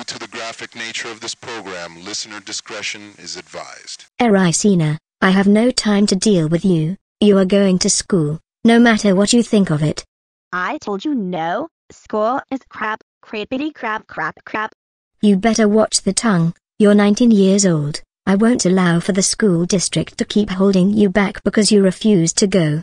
Due to the graphic nature of this program, listener discretion is advised. Ericina, I have no time to deal with you. You are going to school, no matter what you think of it. I told you no. School is crap, crapity crap crap crap. You better watch the tongue. You're 19 years old. I won't allow for the school district to keep holding you back because you refuse to go.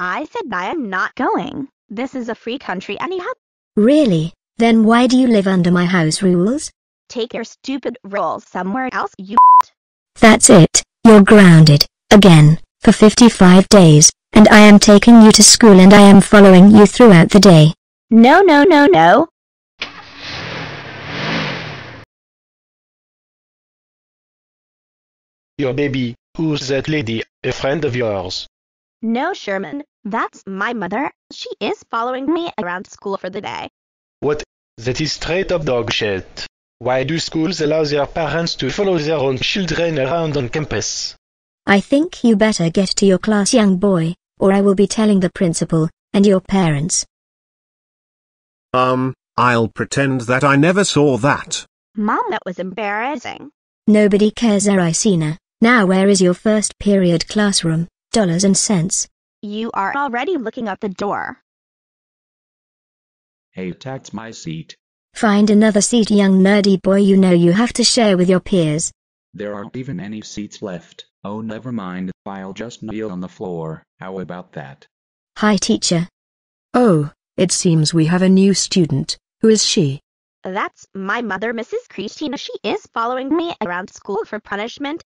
I said I am not going. This is a free country anyhow. Really? Then why do you live under my house rules? Take your stupid rules somewhere else, you That's it. You're grounded, again, for 55 days, and I am taking you to school and I am following you throughout the day. No, no, no, no. Your baby, who's that lady, a friend of yours? No, Sherman. That's my mother. She is following me around school for the day. What? That is straight up dog shit. Why do schools allow their parents to follow their own children around on campus? I think you better get to your class, young boy, or I will be telling the principal, and your parents. Um, I'll pretend that I never saw that. Mom, that was embarrassing. Nobody cares, Ericina. Now where is your first period classroom, dollars and cents? You are already looking at the door. Hey, that's my seat. Find another seat, young nerdy boy. You know you have to share with your peers. There aren't even any seats left. Oh, never mind. I'll just kneel on the floor. How about that? Hi, teacher. Oh, it seems we have a new student. Who is she? That's my mother, Mrs. Christina. She is following me around school for punishment.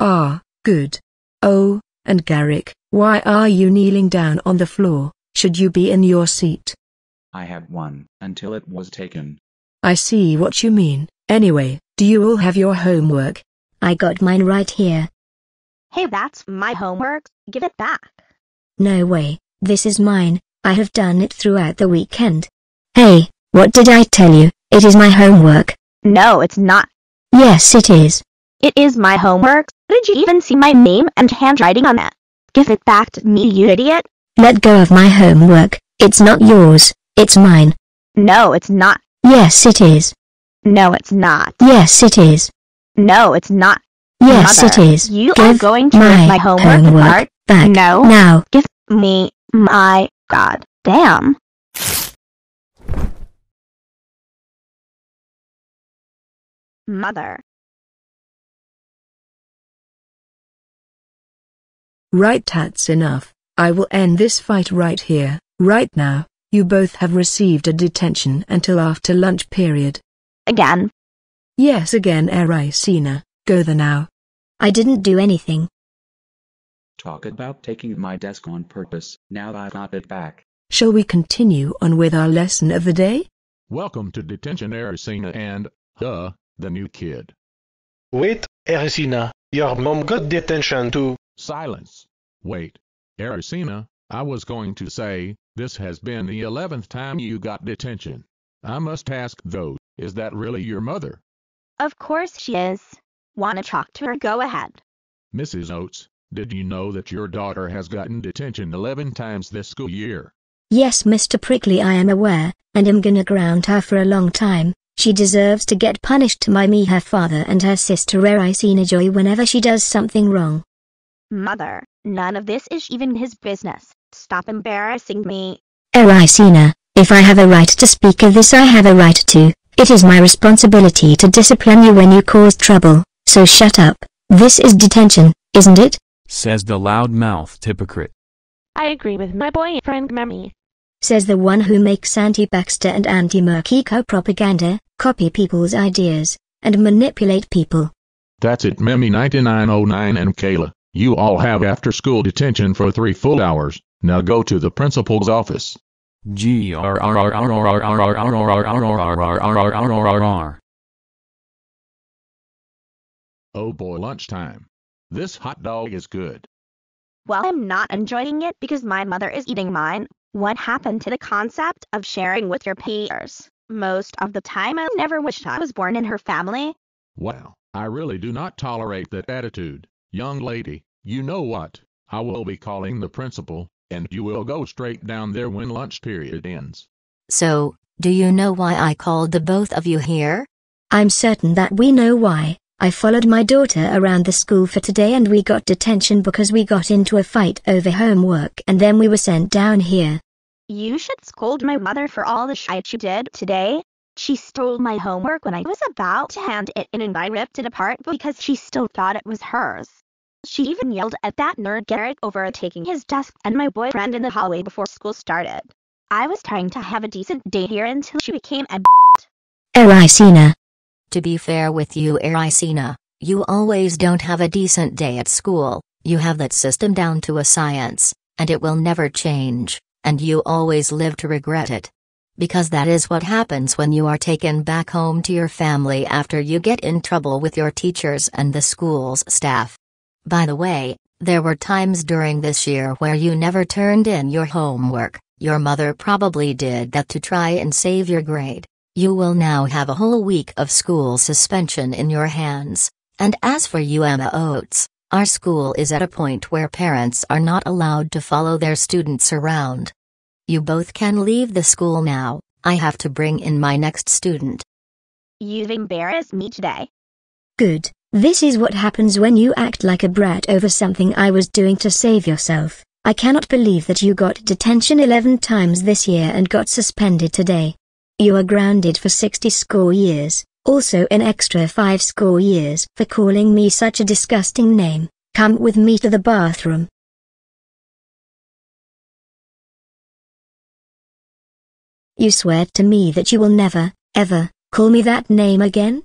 Ah, good. Oh, and Garrick, why are you kneeling down on the floor? Should you be in your seat? I had one until it was taken. I see what you mean. Anyway, do you all have your homework? I got mine right here. Hey, that's my homework. Give it back. No way, this is mine. I have done it throughout the weekend. Hey, what did I tell you? It is my homework. No, it's not. Yes, it is. It is my homework. Did you even see my name and handwriting on it? Give it back to me, you idiot. Let go of my homework. It's not yours. It's mine. No, it's not. Yes, it is. No, it's not. Yes, it is. No, it's not. Yes, Mother, it is. You Give are going to my rip my homework, homework apart. back No. now. Give me my god damn. Mother. Right, that's enough. I will end this fight right here, right now. You both have received a detention until after lunch period. Again. Yes, again, Ericina. Go there now. I didn't do anything. Talk about taking my desk on purpose. Now I got it back. Shall we continue on with our lesson of the day? Welcome to Detention Ericina and, uh, the new kid. Wait, Ericina, your mom got detention too. Silence. Wait. Ericina, I was going to say, this has been the eleventh time you got detention. I must ask though, is that really your mother? Of course she is. Wanna talk to her? Go ahead. Mrs. Oates, did you know that your daughter has gotten detention 11 times this school year? Yes, Mr. Prickly, I am aware, and am gonna ground her for a long time. She deserves to get punished by me, her father, and her sister Ericina Joy whenever she does something wrong. Mother, none of this is even his business. Stop embarrassing me. Oh, Ericina, if I have a right to speak of this, I have a right to. It is my responsibility to discipline you when you cause trouble, so shut up. This is detention, isn't it? says the loud-mouthed hypocrite. I agree with my boyfriend Memmy. Says the one who makes anti-Baxter and anti-Merkiko propaganda, copy people's ideas, and manipulate people. That's it, Memi 9909 and Kayla. You all have after school detention for three full hours. Now go to the principal's office. Oh boy, lunchtime. This hot dog is good. I'm not enjoying it because my mother is eating mine, what happened to the concept of sharing with your peers? Most of the time, I never wished I was born in her family. I really do not tolerate that attitude. Young lady, you know what? I will be calling the principal and you will go straight down there when lunch period ends. So, do you know why I called the both of you here? I'm certain that we know why. I followed my daughter around the school for today and we got detention because we got into a fight over homework and then we were sent down here. You should scold my mother for all the shit she did today. She stole my homework when I was about to hand it in and I ripped it apart because she still thought it was hers. She even yelled at that nerd Garrett over taking his desk and my boyfriend in the hallway before school started. I was trying to have a decent day here until she became a Ericina. To be fair with you, Ericina, you always don't have a decent day at school. You have that system down to a science, and it will never change, and you always live to regret it. Because that is what happens when you are taken back home to your family after you get in trouble with your teachers and the school's staff. By the way, there were times during this year where you never turned in your homework, your mother probably did that to try and save your grade. You will now have a whole week of school suspension in your hands. And as for you, Emma Oates, our school is at a point where parents are not allowed to follow their students around. You both can leave the school now, I have to bring in my next student. You've embarrassed me today. Good. This is what happens when you act like a brat over something I was doing to save yourself. I cannot believe that you got detention 11 times this year and got suspended today. You are grounded for 60 score years, also an extra 5 score years for calling me such a disgusting name. Come with me to the bathroom. You swear to me that you will never, ever, call me that name again?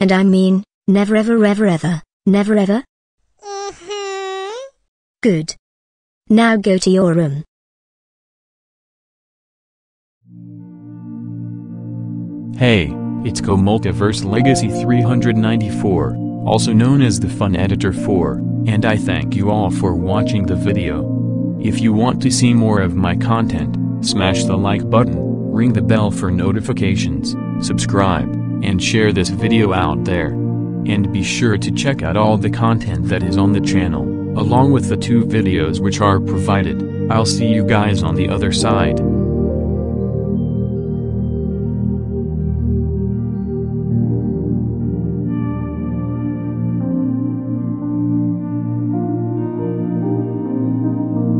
And I mean, never ever ever ever, never ever? Mm-hmm. Good. Now go to your room. Hey, it's Go Multiverse Legacy 394, also known as the Fun Editor 4, and I thank you all for watching the video. If you want to see more of my content, smash the like button, ring the bell for notifications, subscribe, and share this video out there. And be sure to check out all the content that is on the channel, along with the two videos which are provided. I'll see you guys on the other side.